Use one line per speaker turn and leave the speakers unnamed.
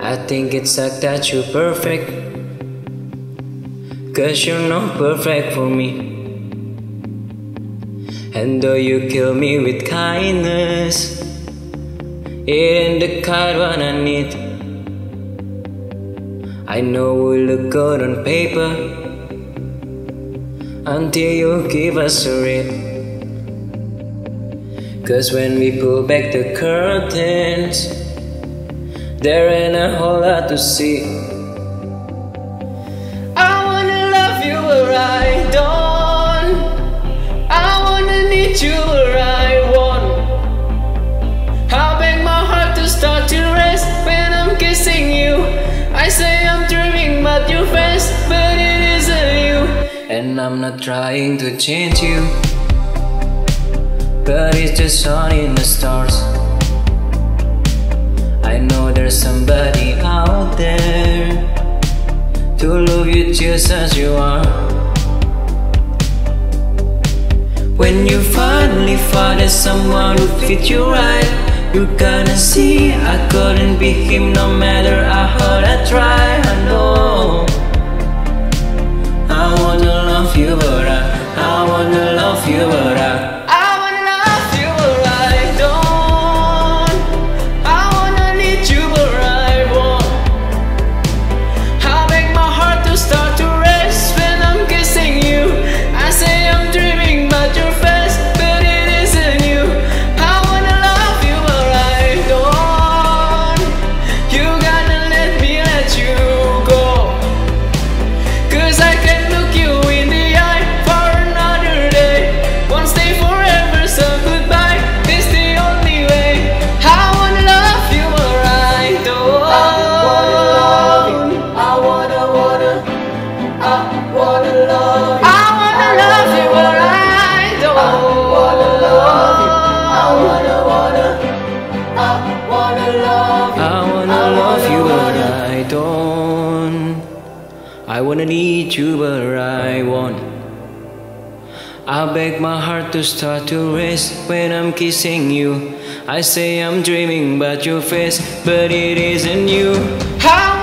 I think it's suck that you're perfect. Cause you're not perfect for me. And though you kill me with kindness, it ain't the kind one I need. I know we look good on paper until you give us a read. Cause when we pull back the curtains, there ain't a whole lot to see. I wanna love you where I don't. I wanna need you where I want. I beg my heart to start to rest when I'm kissing you. I say I'm dreaming about your face, but it isn't you. And I'm not trying to change you. But it's just sun in the stars. There's somebody out there to love you just as you are. When you finally find someone who fits you right, you're gonna see I couldn't be him no matter how hard I try. I know wanna need you, but I won't. I beg my heart to start to race when I'm kissing you. I say I'm dreaming about your face, but it isn't you. How